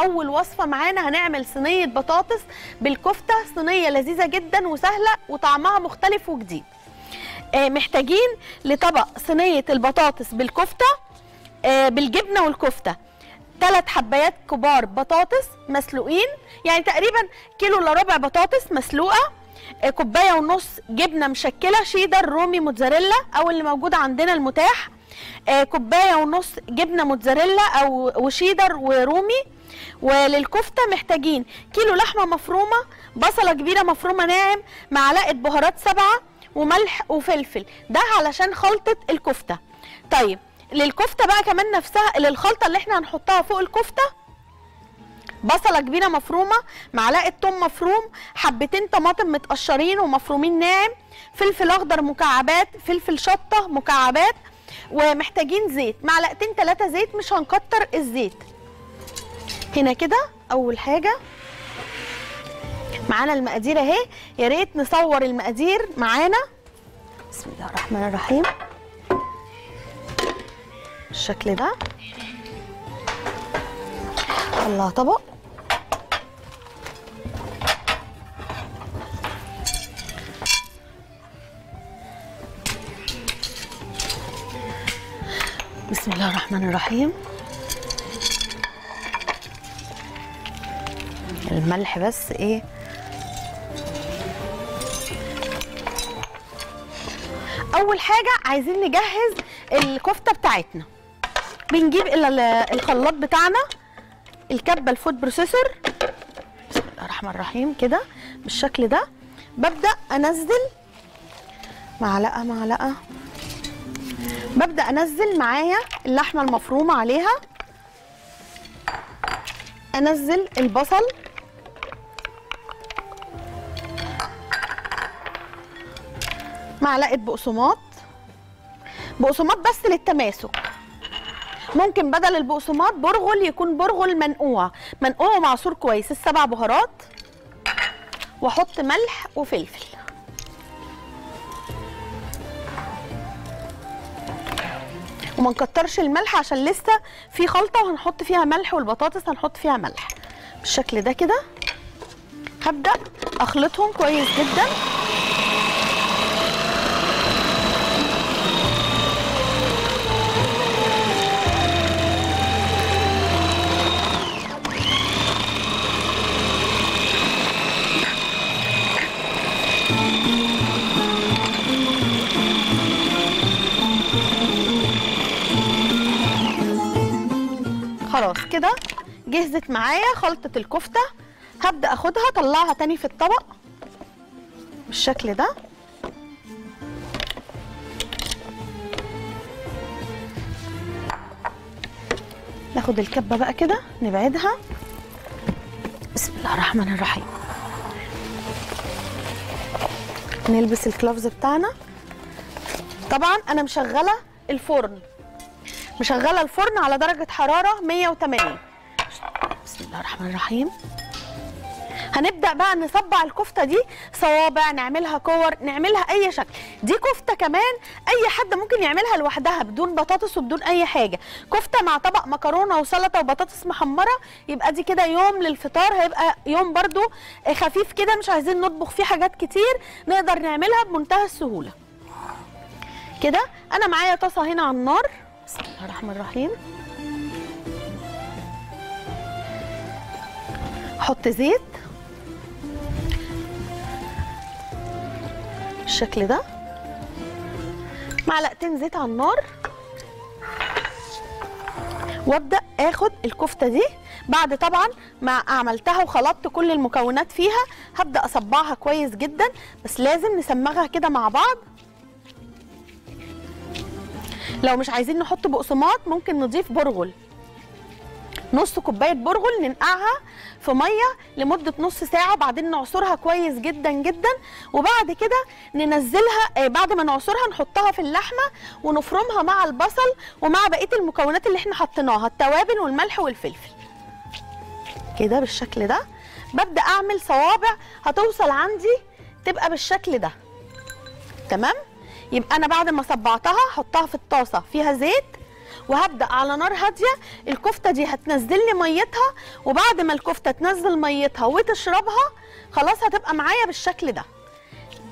أول وصفة معانا هنعمل صينية بطاطس بالكفتة صينية لذيذة جدا وسهلة وطعمها مختلف وجديد. آه، محتاجين لطبق صينية البطاطس بالكفتة آه، بالجبنة والكفتة. ثلاث حبايات كبار بطاطس مسلوقين يعني تقريبا كيلو إلا ربع بطاطس مسلوقة آه، كوباية ونص جبنة مشكلة شيدر رومي موتزاريلا أو اللي موجود عندنا المتاح كوباية ونص جبنة موتزاريلا أو وشيدر ورومي وللكفتة محتاجين كيلو لحمة مفرومة بصلة كبيرة مفرومة ناعم معلقة بهارات سبعة وملح وفلفل. ده علشان خلطة الكفتة. طيب للكفتة بقى كمان نفسها للخلطة اللي إحنا هنحطها فوق الكفتة بصلة كبيرة مفرومة معلقة توم مفروم حبتين طماطم متقشرين ومفرومين ناعم فلفل أخضر مكعبات فلفل شطة مكعبات ومحتاجين زيت. معلقتين ثلاثة زيت مش هنكتر الزيت. هنا كده أول حاجة. معانا المقادير أهي. يا ريت نصور المقادير معانا. بسم الله الرحمن الرحيم. بالشكل ده. طلع طبق. بسم الله الرحمن الرحيم. الملح بس إيه؟ أول حاجة عايزين نجهز الكفتة بتاعتنا. بنجيب ال- ال- الخلاط بتاعنا الكبة ال food processor. بسم الله الرحمن الرحيم كده بالشكل ده. ببدأ أنزل معلقة معلقة. ببدأ أنزل معايا اللحمة المفرومة عليها. أنزل البصل. معلقة بقسماط. بقسماط بس للتماسك. ممكن بدل البقسماط برغل يكون برغل منقوع. منقوع ومعصور كويس. السبع بهارات. واحط ملح وفلفل. وما نكترش الملح عشان لسه في خلطة وهنحط فيها ملح والبطاطس هنحط فيها ملح. بالشكل ده كده هبدأ أخلطهم كويس جدا. كده. جهزت معايا خلطة الكفتة. هبدأ أخدها اطلعها تاني في الطبق بالشكل ده. ناخد الكبة بقى كده نبعدها. بسم الله الرحمن الرحيم. نلبس الكلافز بتاعنا. طبعا أنا مشغلة الفرن. مشغلة الفرن على درجة حرارة 180 بسم الله الرحمن الرحيم. هنبدأ بقى نصبع الكفتة دي صوابع نعملها كور نعملها أي شكل. دي كفتة كمان أي حد ممكن يعملها لوحدها بدون بطاطس وبدون أي حاجة. كفتة مع طبق مكرونة وسلطة وبطاطس محمرة يبقى دي كده يوم للفطار هيبقى يوم برضو خفيف كده مش عايزين نطبخ فيه حاجات كتير نقدر نعملها بمنتهى السهولة. كده أنا معايا طاسة هنا على النار. بسم الله الرحمن الرحيم. أحط زيت. بالشكل ده. معلقتين زيت على النار. وابدأ آخد الكفتة دي. بعد طبعا ما عملتها وخلطت كل المكونات فيها هبدأ أصبعها كويس جدا بس لازم نسمغها كده مع بعض. لو مش عايزين نحط بقسماط ممكن نضيف برغل. نص كوباية برغل ننقعها في مية لمدة نص ساعة وبعدين نعصرها كويس جدا جدا وبعد كده ننزلها آه، بعد ما نعصرها نحطها في اللحمة ونفرمها مع البصل ومع بقية المكونات اللي إحنا حطيناها التوابل والملح والفلفل. كده بالشكل ده. ببدأ أعمل صوابع هتوصل عندي تبقى بالشكل ده. تمام؟ يبقى أنا بعد ما صبعتها احطها في الطاسة. فيها زيت وهبدأ على نار هادية. الكفتة دي هتنزل لي ميتها وبعد ما الكفتة تنزل ميتها وتشربها خلاص هتبقى معايا بالشكل ده.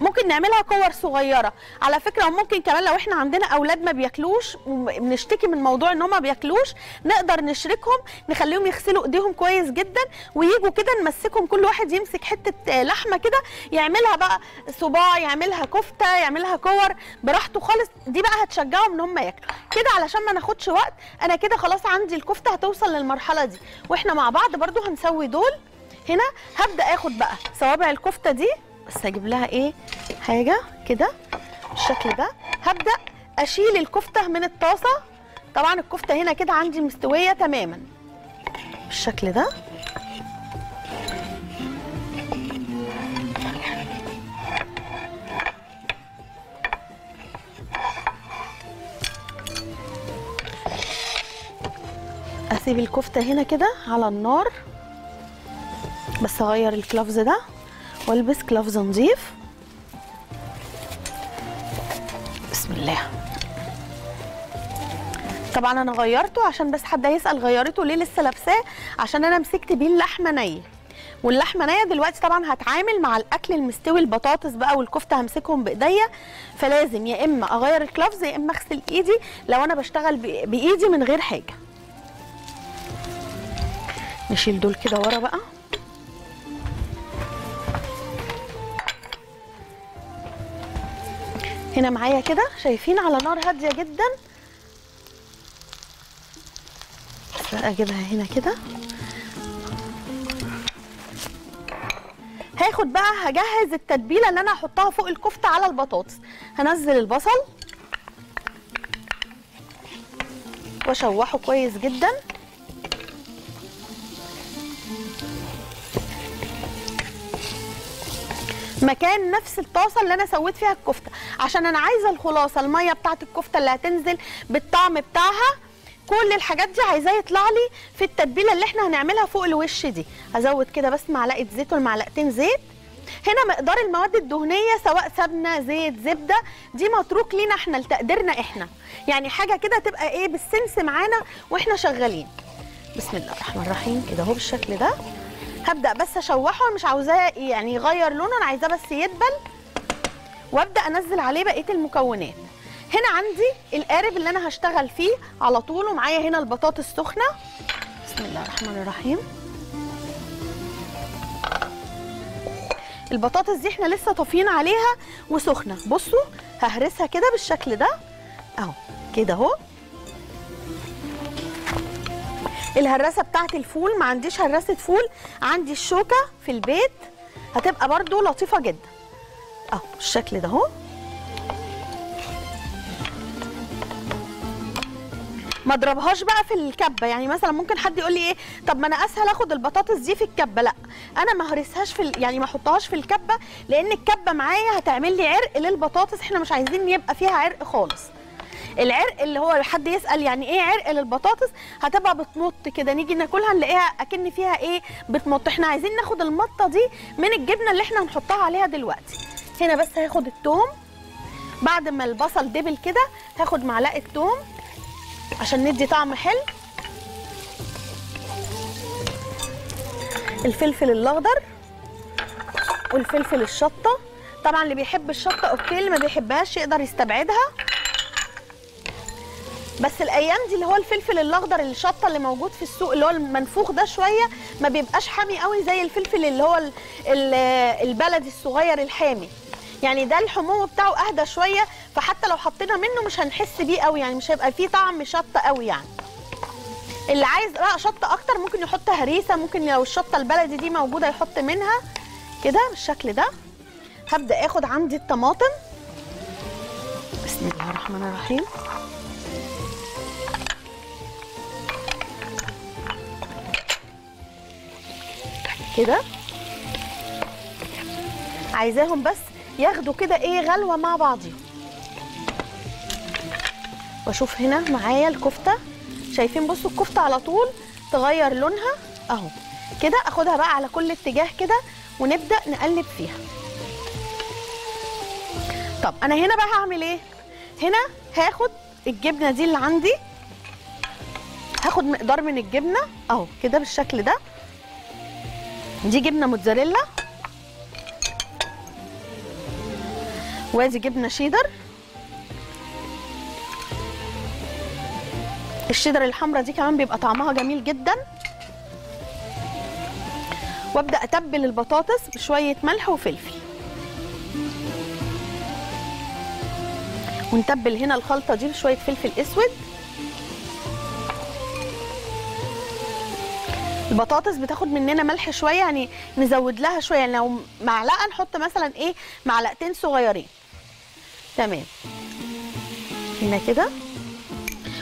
ممكن نعملها كور صغيرة. على فكرة وممكن كمان لو إحنا عندنا أولاد ما بياكلوش وبنشتكي من موضوع إن هم ما بياكلوش نقدر نشركهم نخليهم يغسلوا إيديهم كويس جدا ويجوا كده نمسكهم كل واحد يمسك حتة لحمة كده يعملها بقى صباع يعملها كفتة يعملها كور براحته خالص. دي بقى هتشجعهم إن هم ياكلوا. كده علشان ما ناخدش وقت أنا كده خلاص عندي الكفتة هتوصل للمرحلة دي. وإحنا مع بعض برضو هنسوي دول. هنا هبدأ آخد بقى صوابع الكفتة دي. بس هجيب لها إيه؟ حاجة كده بالشكل ده. هبدأ أشيل الكفتة من الطاسة. طبعا الكفتة هنا كده عندي مستوية تماما. بالشكل ده. أسيب الكفتة هنا كده على النار. بس اغير الكلافز ده. والبس كلافز نظيف. بسم الله. طبعا أنا غيرته عشان بس حد هيسأل غيرته ليه لسه لابساه؟ عشان أنا مسكت بيه اللحمة نية. واللحمة نية دلوقتي طبعا هتعامل مع الأكل المستوي البطاطس بقى والكفتة همسكهم بإيديا. فلازم يا إما أغير الكلافز يا إما أغسل إيدي لو أنا بشتغل بإيدي من غير حاجة. نشيل دول كده ورا بقى. هنا معايا كده شايفين على نار هادية جدا. أجيبها هنا كده. هاخد بقى هجهز التتبيلة اللي أنا هحطها فوق الكفتة على البطاطس. هنزل البصل. وأشوحه كويس جدا. مكان نفس الطاسة اللي أنا سويت فيها الكفتة. عشان أنا عايزة الخلاصة المية بتاعت الكفتة اللي هتنزل بالطعم بتاعها. كل الحاجات دي عايزاه يطلع لي في التتبيلة اللي إحنا هنعملها فوق الوش دي. هزود كده بس معلقة زيت ومعلقتين زيت. هنا مقدار المواد الدهنية سواء سمنة زيت زبدة دي متروك لينا إحنا لتقديرنا إحنا. يعني حاجة كده تبقى إيه بالسنس معانا وإحنا شغالين. بسم الله الرحمن الرحيم. كده أهو بالشكل ده. هبدأ بس أشوحه مش عاوزاه يعني يغير لونه أنا عايزاه بس يدبل. وأبدأ أنزل عليه بقية المكونات. هنا عندي القارب اللي أنا هشتغل فيه على طول ومعايا هنا البطاطس سخنه بسم الله الرحمن الرحيم. البطاطس دي إحنا لسه طافيين عليها وسخنة. بصوا ههرسها كده بالشكل ده. أهو كده أهو. الهراسة بتاعت الفول ما عنديش هراسة فول عندي الشوكة في البيت هتبقى برضو لطيفة جدا. أهو بالشكل ده أهو. ما اضربهاش بقى في الكبة يعني مثلا ممكن حد يقول لي إيه طب ما أنا أسهل آخد البطاطس دي في الكبة. لأ أنا ما هرسهاش في. يعني ما أحطهاش في الكبة لأن الكبة معايا هتعمل لي عرق للبطاطس إحنا مش عايزين يبقى فيها عرق خالص. العرق اللي هو حد يسأل يعني إيه عرق للبطاطس هتبقى بتمط كده نيجي ناكلها نلاقيها أكن فيها إيه بتمط إحنا عايزين ناخد المطة دي من الجبنة اللي إحنا هنحطها عليها دلوقتي. هنا بس هاخد التوم بعد ما البصل دبل كده هاخد معلقة توم عشان ندي طعم حلو. الفلفل الأخضر والفلفل الشطة. طبعا اللي بيحب الشطة أوكي اللي ما بيحبهاش يقدر يستبعدها. بس الأيام دي اللي هو الفلفل الأخضر الشطة اللي موجود في السوق اللي هو المنفوخ ده شوية ما بيبقاش حامي قوي زي الفلفل اللي هو ال- ال- البلدي الصغير الحامي. يعني ده الحموم بتاعه أهدى شوية فحتى لو حطينا منه مش هنحس بيه قوي يعني مش هيبقى فيه طعم شطة قوي يعني. اللي عايز بقى شطة أكتر ممكن يحط هريسه ممكن لو الشطة البلدي دي موجودة يحط منها. كده بالشكل ده. هبدأ آخد عندي الطماطم. بسم الله الرحمن الرحيم. كده. عايزاهم بس ياخدوا كده إيه غلوة مع بعضيهم واشوف هنا معايا الكفتة. شايفين؟ بصوا الكفتة على طول تغير لونها اهو. كده اخدها بقى على كل اتجاه كده ونبدأ نقلب فيها. طب أنا هنا بقى هعمل إيه؟ هنا هاخد الجبنة دي اللي عندي. هاخد مقدار من الجبنة اهو كده بالشكل ده. دي جبنة موتزاريلا. وادي جبنة شيدر. الشيدر الحمراء دي كمان بيبقى طعمها جميل جدا. وابدأ أتبل البطاطس بشوية ملح وفلفل. ونتبل هنا الخلطة دي بشوية فلفل أسود. البطاطس بتاخد مننا ملح شوية يعني نزود لها شوية يعني لو معلقة نحط مثلا إيه معلقتين صغيرين. تمام. هنا كده.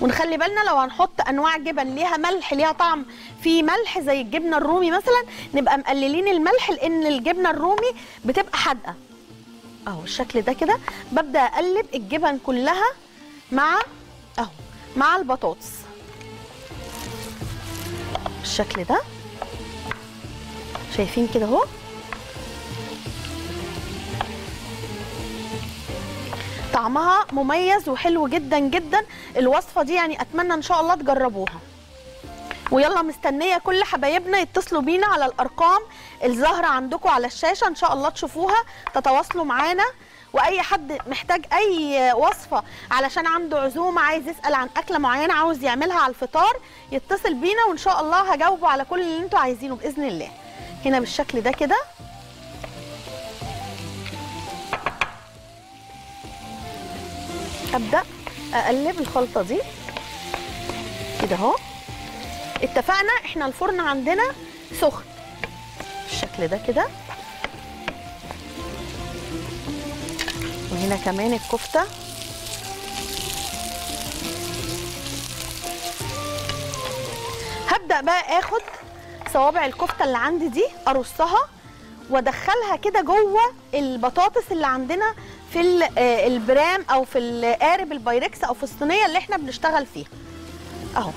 ونخلي بالنا لو هنحط أنواع جبن ليها ملح ليها طعم في ملح زي الجبنة الرومي مثلا نبقى مقللين الملح لأن الجبنة الرومي بتبقى حادقة. أهو الشكل ده كده. ببدأ أقلب الجبن كلها مع أهو مع البطاطس. بالشكل ده. شايفين كده اهو. طعمها مميز وحلو جدا جدا. الوصفة دي يعني أتمنى إن شاء الله تجربوها. ويلا مستنية كل حبايبنا يتصلوا بينا على الأرقام الظاهرة عندكم على الشاشة. إن شاء الله تشوفوها تتواصلوا معانا. وأي حد محتاج أي وصفة علشان عنده عزومة عايز يسأل عن أكلة معينة عاوز يعملها على الفطار يتصل بينا وإن شاء الله هجاوبه على كل اللي أنتوا عايزينه بإذن الله. هنا بالشكل ده كده. أبدأ أقلب الخلطة دي. كده أهو. اتفقنا؟ إحنا الفرن عندنا سخن. بالشكل ده كده. وهنا كمان الكفتة. هبدأ بقى آخد صوابع الكفتة اللي عندي دي أرصها وأدخلها كده جوه البطاطس اللي عندنا في آه، البرام أو في القارب البايركس أو في الصينية اللي إحنا بنشتغل فيها. أهو.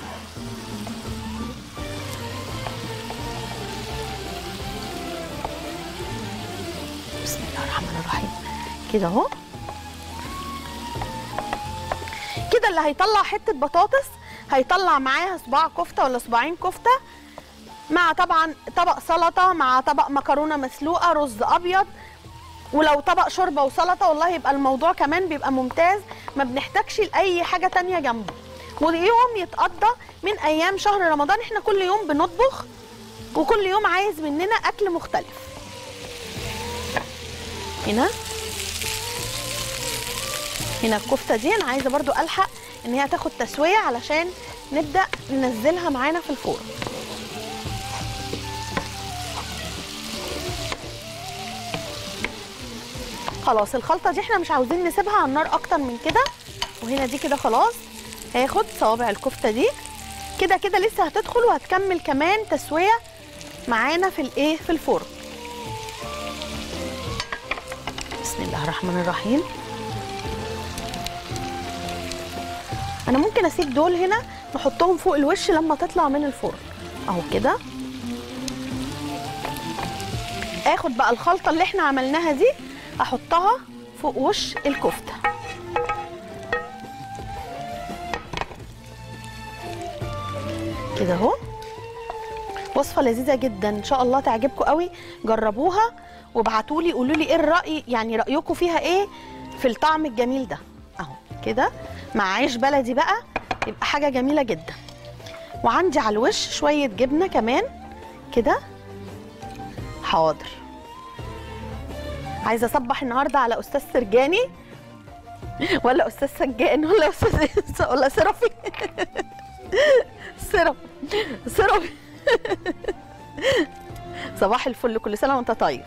بسم الله الرحمن الرحيم. كده أهو. اللي هيطلع حتة بطاطس هيطلع معاها صباع كفتة ولا صباعين كفتة مع طبعا طبق سلطة مع طبق مكرونة مسلوقة رز أبيض ولو طبق شوربة وسلطة والله يبقى الموضوع كمان بيبقى ممتاز ما بنحتاجش لأي حاجة تانية جنبه. ويوم يتقضى من أيام شهر رمضان إحنا كل يوم بنطبخ وكل يوم عايز مننا أكل مختلف. هنا؟ هنا الكفتة دي أنا عايزة برضو ألحق ان هي تاخد تسوية علشان نبدأ ننزلها معانا في الفرن خلاص الخلطة دي إحنا مش عاوزين نسيبها على النار أكتر من كده. وهنا دي كده خلاص هاخد صوابع الكفتة دي. كده كده لسه هتدخل وهتكمل كمان تسوية معانا في الايه؟ في الفرن بسم الله الرحمن الرحيم. أنا ممكن أسيب دول هنا نحطهم فوق الوش لما تطلع من الفرن. أهو كده. آخد بقى الخلطة اللي إحنا عملناها دي أحطها فوق وش الكفتة. كده أهو. وصفة لذيذة جدا. إن شاء الله تعجبكم قوي. جربوها وابعتوا لي قولوا لي إيه الرأي يعني رأيكم فيها إيه في الطعم الجميل ده. كده مع عيش بلدي بقى يبقى حاجة جميلة جدا. وعندي على الوش شوية جبنة كمان كده. حاضر. عايزة أصبح النهارده على أستاذ سرجاني؟ ولا أستاذ سجان ولا أستاذ ولا سرفي سرف سرف صباح الفل كل سنة وأنت طيب.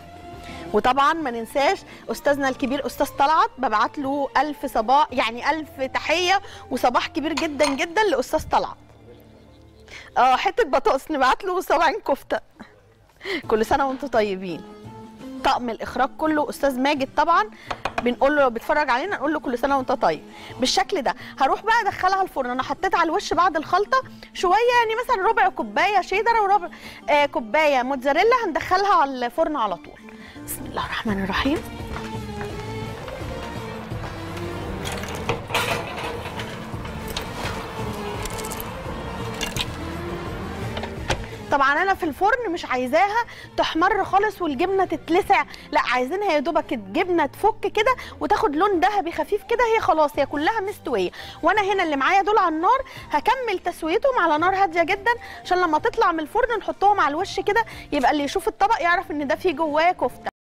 وطبعا ما ننساش أستاذنا الكبير أستاذ طلعت ببعت له ألف صباح يعني ألف تحية وصباح كبير جدا جدا لأستاذ طلعت. آه حتة بطاطس نبعت له صباعين كفتة. كل سنة وأنتم طيبين. طقم الإخراج كله أستاذ ماجد طبعا بنقول له بيتفرج علينا نقول له كل سنة وانت طيب. بالشكل ده هروح بقى أدخلها الفرن. أنا حطيت على الوش بعد الخلطة شوية يعني مثلا ربع كوباية شيدر وربع آه كوباية موتزاريلا هندخلها على الفرن على طول. بسم الله الرحمن الرحيم. طبعا أنا في الفرن مش عايزاها تحمر خالص والجبنة تتلسع. لا عايزينها يا دوبك الجبنة تفك كده وتاخد لون ذهبي خفيف كده هي خلاص هي كلها مستوية. وأنا هنا اللي معايا دول على النار هكمل تسويتهم على نار هادية جدا عشان لما تطلع من الفرن نحطهم على الوش كده يبقى اللي يشوف الطبق يعرف إن ده فيه جواه كفتة.